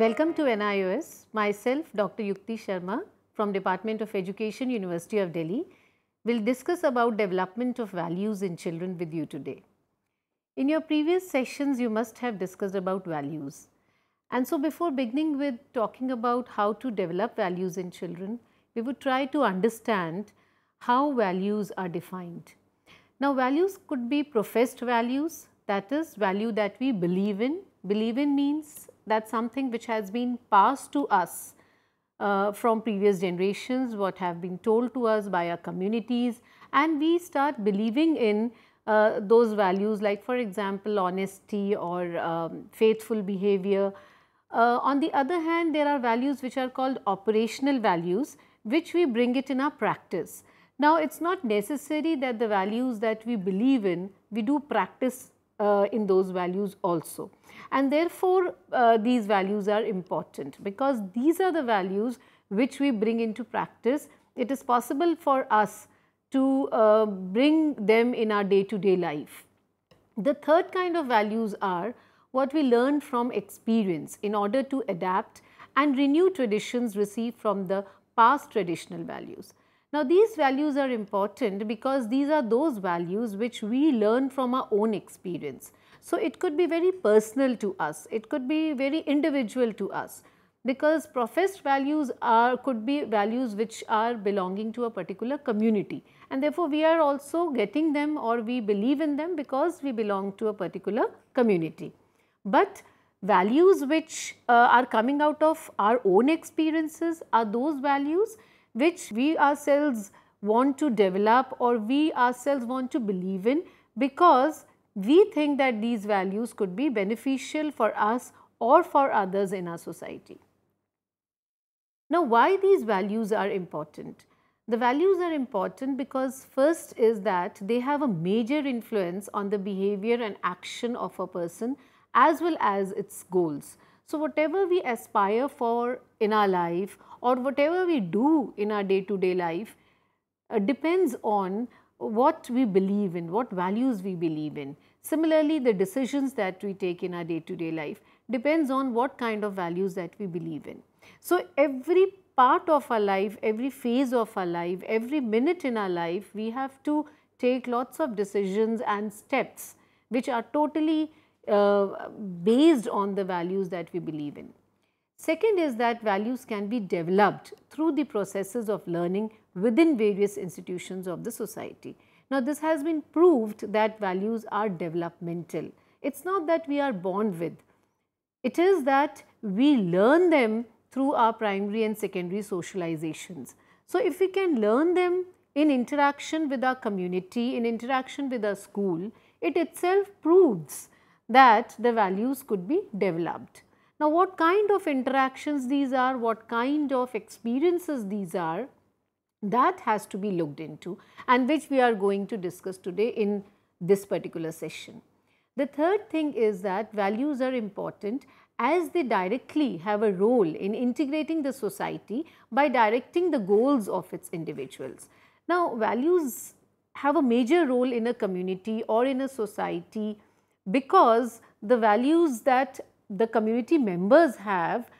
Welcome to NIOS. Myself, Dr. Yukti Sharma from Department of Education, University of Delhi, will discuss about development of values in children with you today. In your previous sessions, you must have discussed about values. And so before beginning with talking about how to develop values in children, we would try to understand how values are defined. Now values could be professed values, that is value that we believe in. Believe in means that something which has been passed to us uh, from previous generations, what have been told to us by our communities and we start believing in uh, those values like for example honesty or um, faithful behavior. Uh, on the other hand, there are values which are called operational values which we bring it in our practice. Now, it is not necessary that the values that we believe in, we do practice uh, in those values also. And therefore, uh, these values are important because these are the values which we bring into practice. It is possible for us to uh, bring them in our day to day life. The third kind of values are what we learn from experience in order to adapt and renew traditions received from the past traditional values. Now, these values are important because these are those values which we learn from our own experience. So, it could be very personal to us, it could be very individual to us because professed values are could be values which are belonging to a particular community and therefore, we are also getting them or we believe in them because we belong to a particular community. But values which uh, are coming out of our own experiences are those values which we ourselves want to develop or we ourselves want to believe in because we think that these values could be beneficial for us or for others in our society. Now, why these values are important? The values are important because first is that they have a major influence on the behavior and action of a person as well as its goals. So, whatever we aspire for in our life or whatever we do in our day to day life uh, depends on what we believe in, what values we believe in. Similarly, the decisions that we take in our day to day life depends on what kind of values that we believe in. So, every part of our life, every phase of our life, every minute in our life, we have to take lots of decisions and steps which are totally uh, based on the values that we believe in. Second is that values can be developed through the processes of learning within various institutions of the society. Now, this has been proved that values are developmental. It is not that we are born with, it is that we learn them through our primary and secondary socializations. So, if we can learn them in interaction with our community, in interaction with our school, it itself proves that the values could be developed. Now, what kind of interactions these are, what kind of experiences these are, that has to be looked into and which we are going to discuss today in this particular session. The third thing is that values are important as they directly have a role in integrating the society by directing the goals of its individuals. Now, values have a major role in a community or in a society because the values that the community members have,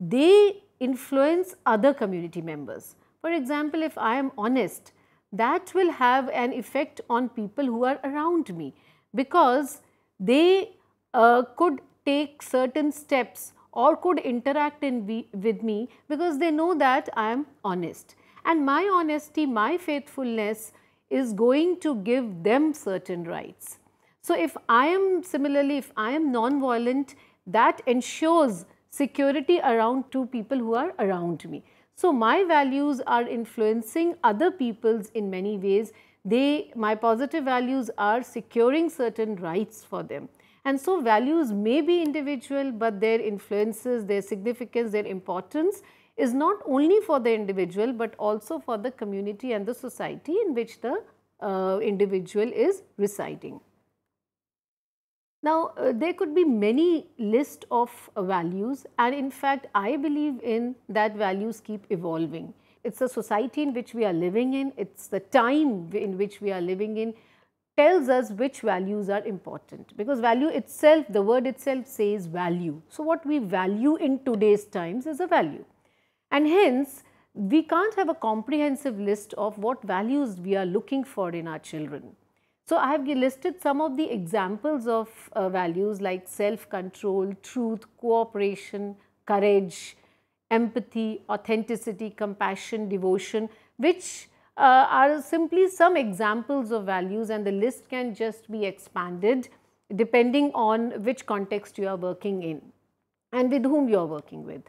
they influence other community members. For example, if I am honest, that will have an effect on people who are around me because they uh, could take certain steps or could interact in with me because they know that I am honest. And my honesty, my faithfulness is going to give them certain rights. So, if I am similarly, if I am non-violent, that ensures security around two people who are around me. So, my values are influencing other people's in many ways. They, my positive values are securing certain rights for them. And so, values may be individual, but their influences, their significance, their importance is not only for the individual, but also for the community and the society in which the uh, individual is residing. Now, uh, there could be many list of uh, values and in fact, I believe in that values keep evolving. It is a society in which we are living in, it is the time in which we are living in. tells us which values are important because value itself, the word itself says value. So, what we value in today's times is a value and hence we can't have a comprehensive list of what values we are looking for in our children. So, I have listed some of the examples of uh, values like self-control, truth, cooperation, courage, empathy, authenticity, compassion, devotion which uh, are simply some examples of values and the list can just be expanded depending on which context you are working in and with whom you are working with.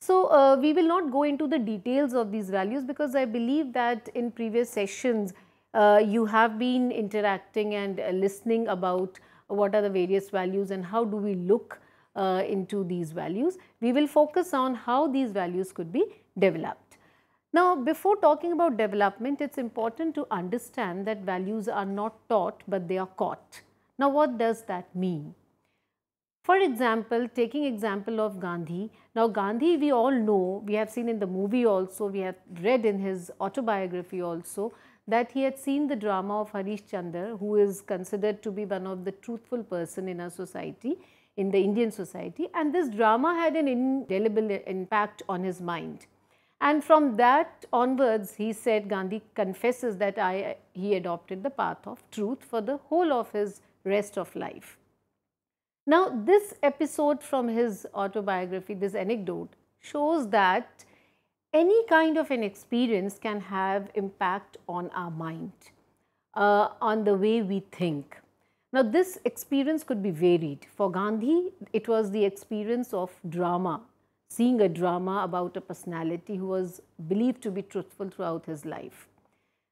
So, uh, we will not go into the details of these values because I believe that in previous sessions uh, you have been interacting and uh, listening about what are the various values and how do we look uh, into these values. We will focus on how these values could be developed. Now, before talking about development, it is important to understand that values are not taught, but they are caught. Now, what does that mean? For example, taking example of Gandhi. Now, Gandhi we all know, we have seen in the movie also, we have read in his autobiography also that he had seen the drama of Harish Chandra who is considered to be one of the truthful person in our society, in the Indian society and this drama had an indelible impact on his mind. And from that onwards, he said Gandhi confesses that I, he adopted the path of truth for the whole of his rest of life. Now, this episode from his autobiography, this anecdote shows that any kind of an experience can have impact on our mind, uh, on the way we think. Now, this experience could be varied. For Gandhi, it was the experience of drama seeing a drama about a personality who was believed to be truthful throughout his life.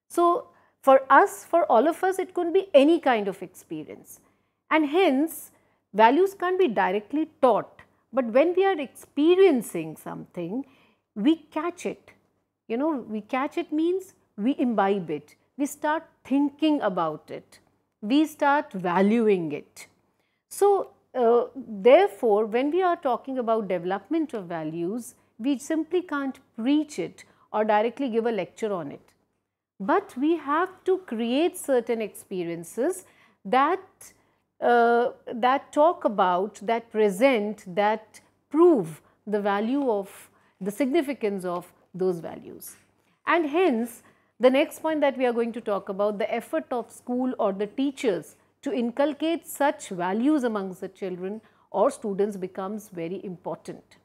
So, for us, for all of us, it could be any kind of experience. And hence, values can't be directly taught, but when we are experiencing something, we catch it. You know, we catch it means we imbibe it, we start thinking about it, we start valuing it. So, uh, therefore, when we are talking about development of values, we simply can't preach it or directly give a lecture on it. But we have to create certain experiences that, uh, that talk about, that present, that prove the value of, the significance of those values. And hence, the next point that we are going to talk about, the effort of school or the teachers to inculcate such values amongst the children or students becomes very important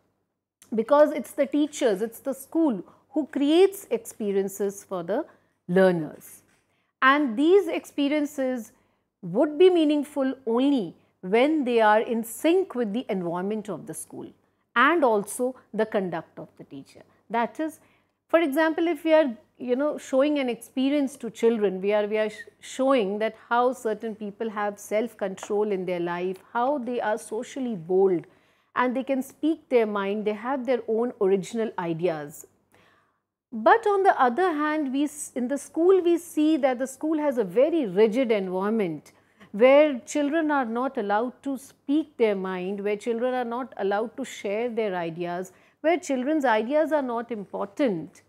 because it's the teachers, it's the school who creates experiences for the learners. And these experiences would be meaningful only when they are in sync with the environment of the school and also the conduct of the teacher. That is, for example, if we are you know showing an experience to children we are we are showing that how certain people have self control in their life how they are socially bold and they can speak their mind they have their own original ideas but on the other hand we in the school we see that the school has a very rigid environment where children are not allowed to speak their mind where children are not allowed to share their ideas where children's ideas are not important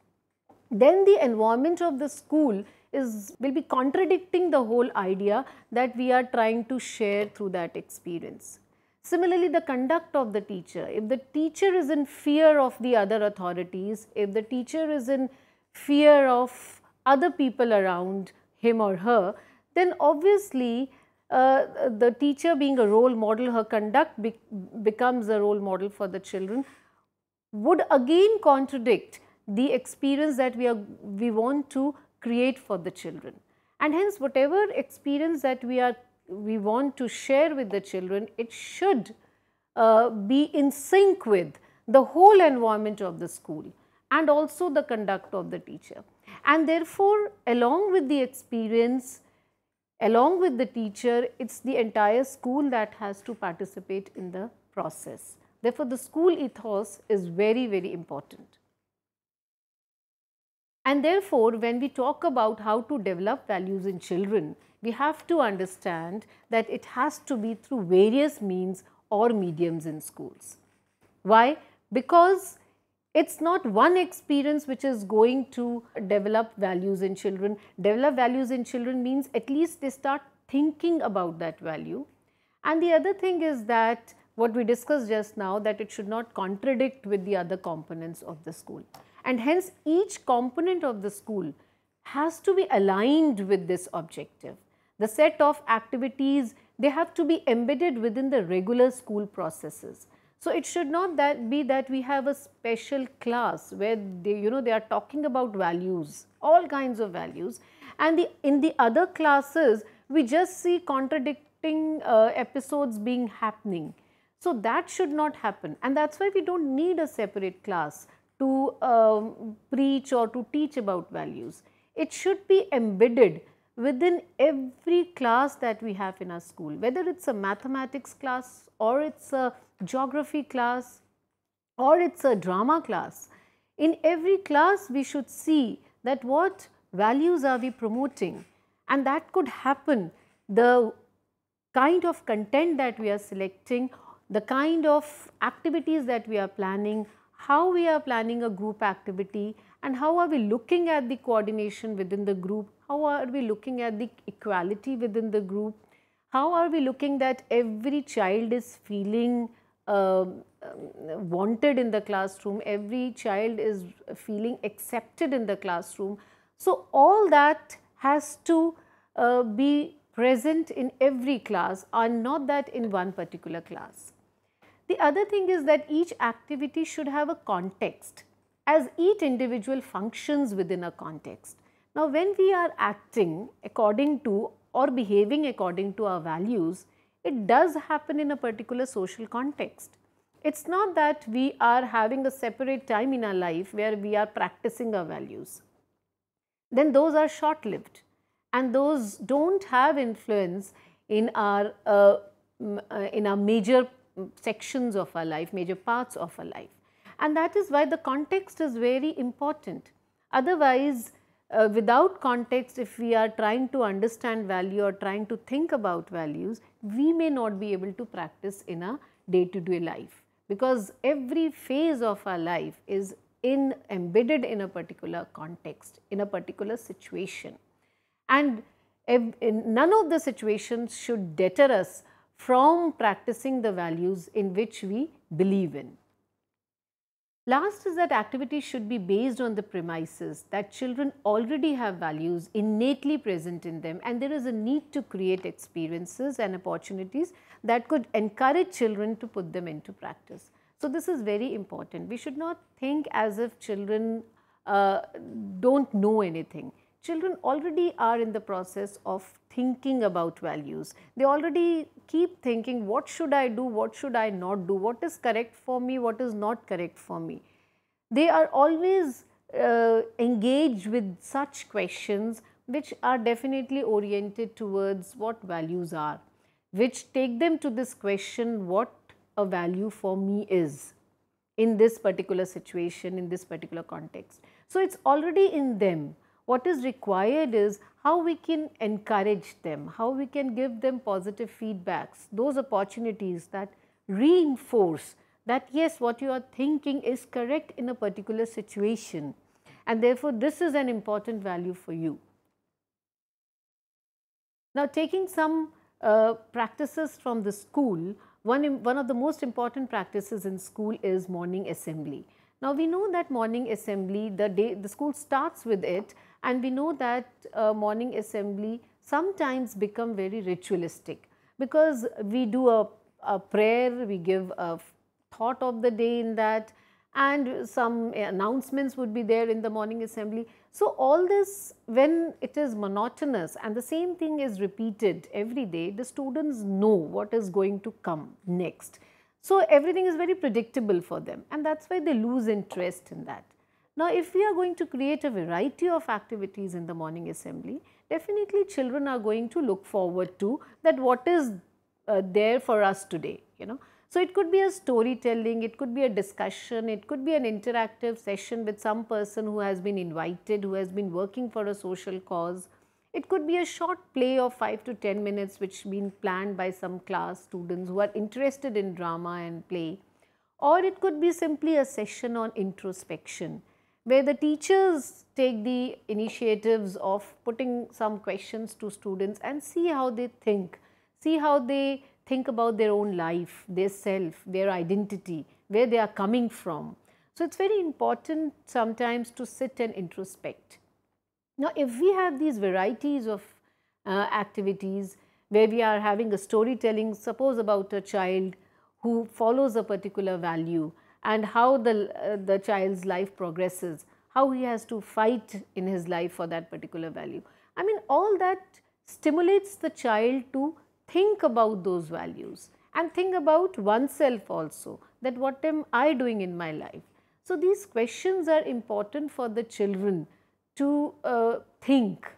then the environment of the school is will be contradicting the whole idea that we are trying to share through that experience. Similarly, the conduct of the teacher, if the teacher is in fear of the other authorities, if the teacher is in fear of other people around him or her, then obviously uh, the teacher being a role model, her conduct be becomes a role model for the children, would again contradict the experience that we are we want to create for the children. And hence whatever experience that we are we want to share with the children it should uh, be in sync with the whole environment of the school and also the conduct of the teacher. And therefore along with the experience along with the teacher it's the entire school that has to participate in the process therefore the school ethos is very very important and therefore, when we talk about how to develop values in children, we have to understand that it has to be through various means or mediums in schools. Why? Because It's not one experience which is going to develop values in children. Develop values in children means at least they start thinking about that value. And the other thing is that what we discussed just now that it should not contradict with the other components of the school. And hence each component of the school has to be aligned with this objective. The set of activities, they have to be embedded within the regular school processes. So it should not that be that we have a special class where they, you know, they are talking about values, all kinds of values. And the, in the other classes, we just see contradicting uh, episodes being happening. So that should not happen. And that's why we don't need a separate class to um, preach or to teach about values. It should be embedded within every class that we have in our school, whether it's a mathematics class or it's a geography class or it's a drama class. In every class, we should see that what values are we promoting and that could happen the kind of content that we are selecting, the kind of activities that we are planning, how we are planning a group activity and how are we looking at the coordination within the group, how are we looking at the equality within the group, how are we looking that every child is feeling uh, wanted in the classroom, every child is feeling accepted in the classroom. So, all that has to uh, be present in every class and not that in one particular class. The other thing is that each activity should have a context as each individual functions within a context. Now, when we are acting according to or behaving according to our values, it does happen in a particular social context. It's not that we are having a separate time in our life where we are practicing our values. Then those are short lived and those don't have influence in our, uh, uh, in our major sections of our life, major parts of our life. And that is why the context is very important. Otherwise, uh, without context, if we are trying to understand value or trying to think about values, we may not be able to practice in a day-to-day -day life because every phase of our life is in embedded in a particular context, in a particular situation. And none of the situations should deter us from practicing the values in which we believe in. Last is that activities should be based on the premises that children already have values innately present in them and there is a need to create experiences and opportunities that could encourage children to put them into practice. So, this is very important. We should not think as if children uh, don't know anything children already are in the process of thinking about values. They already keep thinking what should I do, what should I not do, what is correct for me, what is not correct for me. They are always uh, engaged with such questions which are definitely oriented towards what values are, which take them to this question what a value for me is in this particular situation, in this particular context. So, it is already in them what is required is how we can encourage them, how we can give them positive feedbacks, those opportunities that reinforce that yes, what you are thinking is correct in a particular situation and therefore this is an important value for you. Now taking some uh, practices from the school, one, one of the most important practices in school is morning assembly. Now we know that morning assembly, the day the school starts with it and we know that uh, morning assembly sometimes become very ritualistic because we do a, a prayer, we give a thought of the day in that and some announcements would be there in the morning assembly. So, all this when it is monotonous and the same thing is repeated every day, the students know what is going to come next. So, everything is very predictable for them and that is why they lose interest in that. Now, if we are going to create a variety of activities in the morning assembly, definitely children are going to look forward to that what is uh, there for us today, you know. So, it could be a storytelling, it could be a discussion, it could be an interactive session with some person who has been invited, who has been working for a social cause. It could be a short play of 5 to 10 minutes which has been planned by some class students who are interested in drama and play or it could be simply a session on introspection where the teachers take the initiatives of putting some questions to students and see how they think, see how they think about their own life, their self, their identity, where they are coming from. So, it is very important sometimes to sit and introspect. Now, if we have these varieties of uh, activities where we are having a storytelling, suppose about a child who follows a particular value and how the, uh, the child's life progresses, how he has to fight in his life for that particular value. I mean all that stimulates the child to think about those values and think about oneself also that what am I doing in my life. So, these questions are important for the children to uh, think.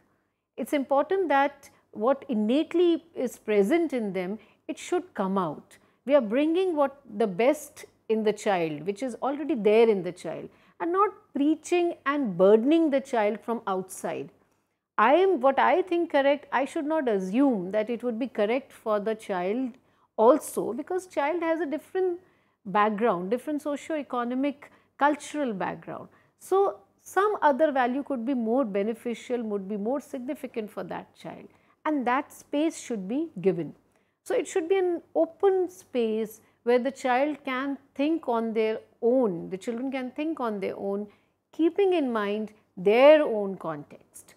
It is important that what innately is present in them, it should come out. We are bringing what the best in the child, which is already there in the child and not preaching and burdening the child from outside. I am what I think correct, I should not assume that it would be correct for the child also because child has a different background, different socio-economic cultural background. So, some other value could be more beneficial, would be more significant for that child and that space should be given. So, it should be an open space where the child can think on their own, the children can think on their own keeping in mind their own context.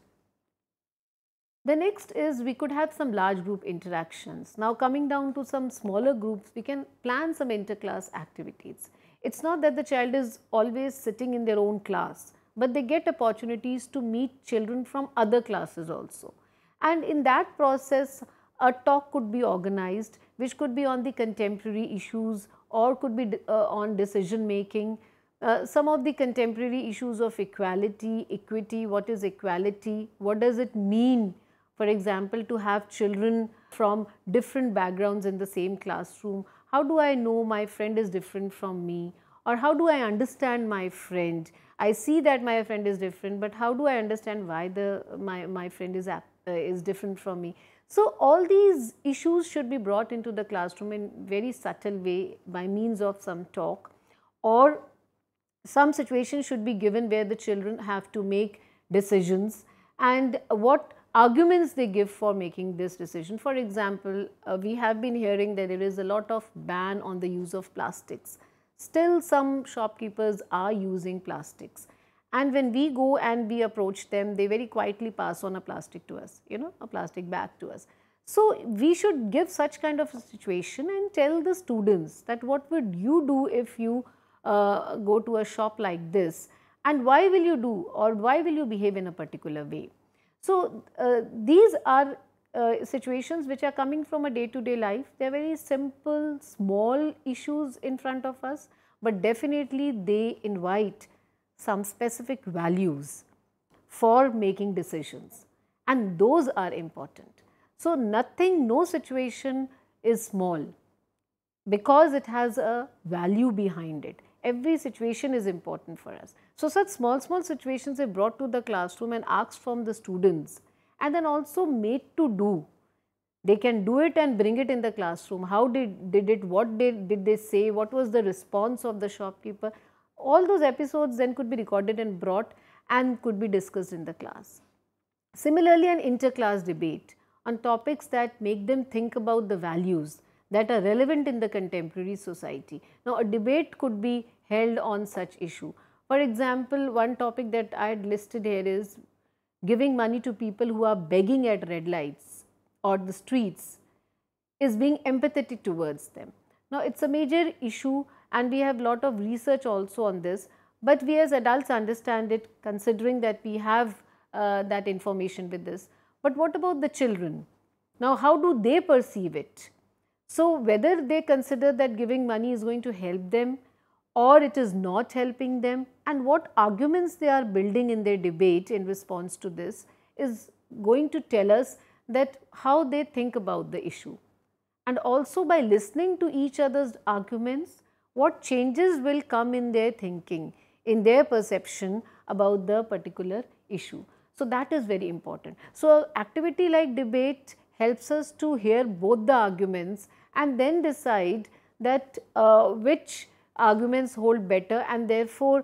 The next is we could have some large group interactions. Now coming down to some smaller groups, we can plan some interclass activities. It's not that the child is always sitting in their own class, but they get opportunities to meet children from other classes also. And in that process, a talk could be organized which could be on the contemporary issues or could be uh, on decision making. Uh, some of the contemporary issues of equality, equity, what is equality, what does it mean for example, to have children from different backgrounds in the same classroom, how do I know my friend is different from me or how do I understand my friend? I see that my friend is different, but how do I understand why the my, my friend is, uh, is different from me? So, all these issues should be brought into the classroom in very subtle way by means of some talk or some situation should be given where the children have to make decisions and what arguments they give for making this decision. For example, uh, we have been hearing that there is a lot of ban on the use of plastics. Still some shopkeepers are using plastics and when we go and we approach them, they very quietly pass on a plastic to us, you know, a plastic bag to us. So, we should give such kind of a situation and tell the students that what would you do if you uh, go to a shop like this and why will you do or why will you behave in a particular way. So, uh, these are uh, situations which are coming from a day to day life. They are very simple, small issues in front of us, but definitely they invite some specific values for making decisions and those are important. So, nothing, no situation is small because it has a value behind it. Every situation is important for us. So, such small, small situations are brought to the classroom and asked from the students and then also made to do. They can do it and bring it in the classroom. How did, did it, what did, did they say, what was the response of the shopkeeper. All those episodes then could be recorded and brought and could be discussed in the class. Similarly, an inter-class debate on topics that make them think about the values that are relevant in the contemporary society. Now, a debate could be held on such issue. For example, one topic that I had listed here is giving money to people who are begging at red lights or the streets is being empathetic towards them. Now, it is a major issue and we have lot of research also on this, but we as adults understand it considering that we have uh, that information with this. But what about the children? Now, how do they perceive it? So, whether they consider that giving money is going to help them or it is not helping them and what arguments they are building in their debate in response to this is going to tell us that how they think about the issue. And also by listening to each other's arguments, what changes will come in their thinking, in their perception about the particular issue. So, that is very important. So, activity like debate helps us to hear both the arguments and then decide that uh, which arguments hold better and therefore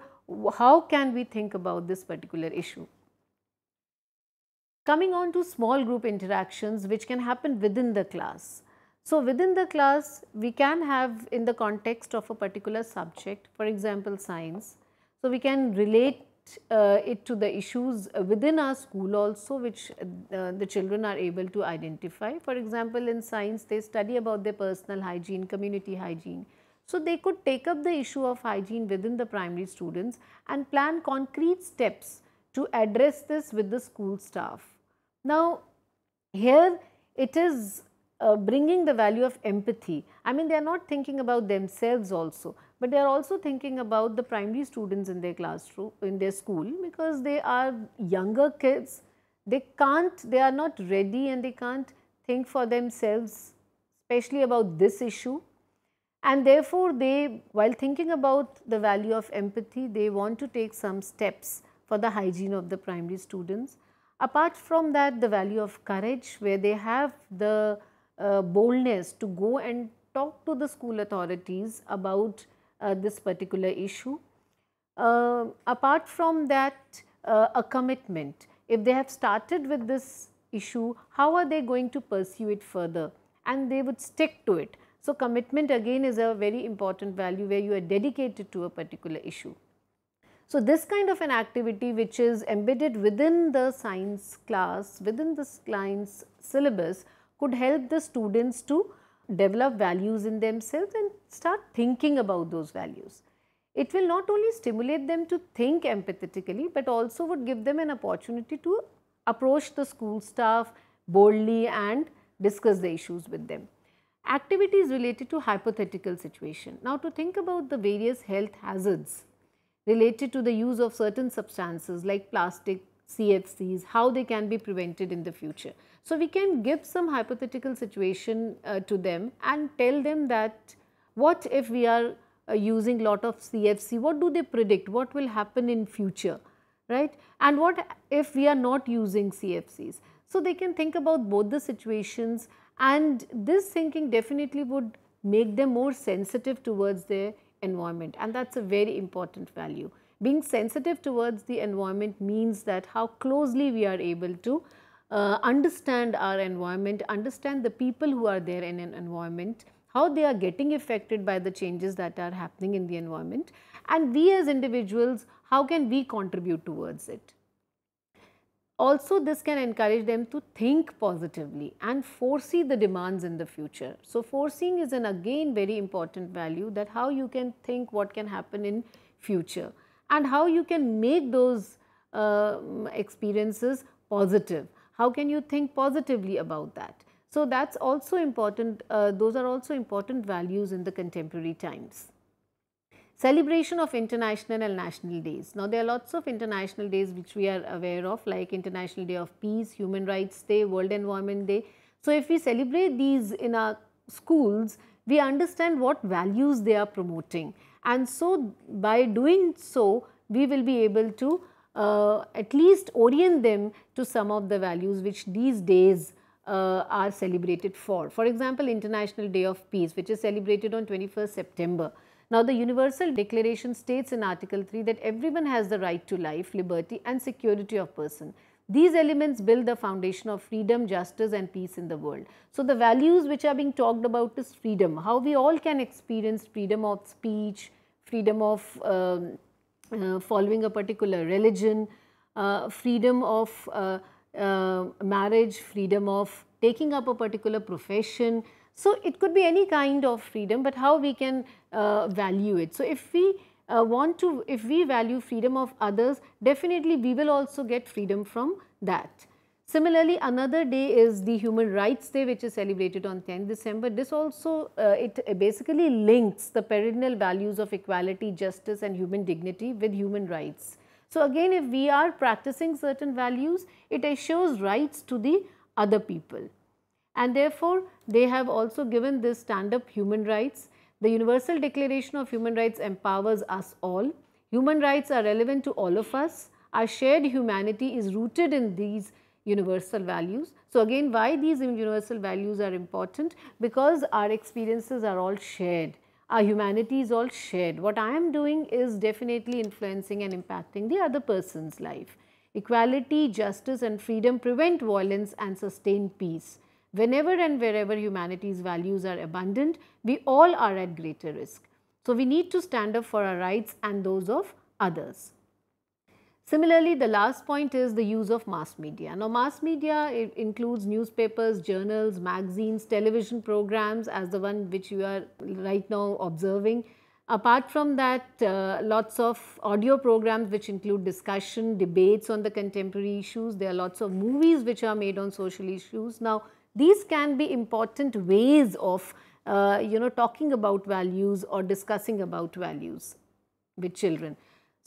how can we think about this particular issue. Coming on to small group interactions which can happen within the class. So, within the class we can have in the context of a particular subject for example science. So, we can relate uh, it to the issues within our school also which uh, the children are able to identify. For example, in science they study about their personal hygiene, community hygiene. So, they could take up the issue of hygiene within the primary students and plan concrete steps to address this with the school staff. Now, here it is uh, bringing the value of empathy. I mean, they are not thinking about themselves also, but they are also thinking about the primary students in their classroom, in their school because they are younger kids. They can't, they are not ready and they can't think for themselves, especially about this issue. And therefore, they, while thinking about the value of empathy, they want to take some steps for the hygiene of the primary students. Apart from that, the value of courage, where they have the uh, boldness to go and talk to the school authorities about uh, this particular issue. Uh, apart from that, uh, a commitment. If they have started with this issue, how are they going to pursue it further? And they would stick to it. So, commitment again is a very important value where you are dedicated to a particular issue. So, this kind of an activity which is embedded within the science class, within the science syllabus could help the students to develop values in themselves and start thinking about those values. It will not only stimulate them to think empathetically, but also would give them an opportunity to approach the school staff boldly and discuss the issues with them. Activities related to hypothetical situation. Now to think about the various health hazards related to the use of certain substances like plastic, CFCs, how they can be prevented in the future. So, we can give some hypothetical situation uh, to them and tell them that what if we are uh, using lot of CFC, what do they predict, what will happen in future, right? And what if we are not using CFCs? So, they can think about both the situations and this thinking definitely would make them more sensitive towards their environment and that is a very important value. Being sensitive towards the environment means that how closely we are able to uh, understand our environment, understand the people who are there in an environment, how they are getting affected by the changes that are happening in the environment and we as individuals, how can we contribute towards it. Also this can encourage them to think positively and foresee the demands in the future. So foreseeing is an again very important value that how you can think what can happen in future and how you can make those uh, experiences positive how can you think positively about that? So, that is also important, uh, those are also important values in the contemporary times. Celebration of international and national days. Now, there are lots of international days which we are aware of like International Day of Peace, Human Rights Day, World Environment Day. So, if we celebrate these in our schools, we understand what values they are promoting. And so, by doing so, we will be able to uh, at least orient them to some of the values which these days uh, are celebrated for. For example, International Day of Peace which is celebrated on 21st September. Now, the Universal Declaration states in Article 3 that everyone has the right to life, liberty and security of person. These elements build the foundation of freedom, justice and peace in the world. So, the values which are being talked about is freedom, how we all can experience freedom of speech, freedom of um, uh, following a particular religion, uh, freedom of uh, marriage, freedom of taking up a particular profession. So, it could be any kind of freedom, but how we can value it. So, if we uh, want to, if we value freedom of others, definitely we will also get freedom from that. Similarly, another day is the Human Rights Day which is celebrated on 10 December. This also, uh, it basically links the perennial values of equality, justice and human dignity with human rights. So, again if we are practicing certain values, it assures rights to the other people. And therefore, they have also given this stand up human rights. The Universal Declaration of Human Rights empowers us all. Human rights are relevant to all of us. Our shared humanity is rooted in these universal values. So, again why these universal values are important? Because our experiences are all shared. our humanity is all shared. What I am doing is definitely influencing and impacting the other person's life. Equality, justice and freedom prevent violence and sustain peace. Whenever and wherever humanity's values are abundant, we all are at greater risk. So, we need to stand up for our rights and those of others. Similarly, the last point is the use of mass media. Now, mass media it includes newspapers, journals, magazines, television programs as the one which you are right now observing. Apart from that, uh, lots of audio programs which include discussion, debates on the contemporary issues. There are lots of movies which are made on social issues. Now, these can be important ways of, uh, you know, talking about values or discussing about values with children.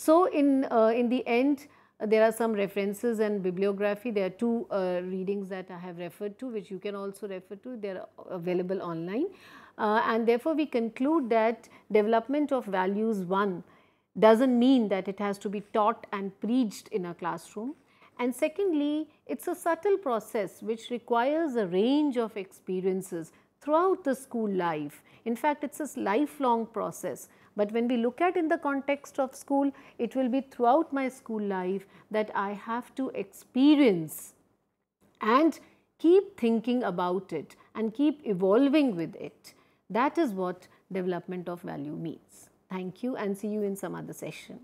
So, in, uh, in the end uh, there are some references and bibliography. There are two uh, readings that I have referred to which you can also refer to. They are available online uh, and therefore, we conclude that development of values 1 does not mean that it has to be taught and preached in a classroom. And secondly, it is a subtle process which requires a range of experiences throughout the school life. In fact, it is a lifelong process but when we look at in the context of school, it will be throughout my school life that I have to experience and keep thinking about it and keep evolving with it. That is what development of value means. Thank you and see you in some other session.